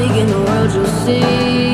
seeking the world you'll see.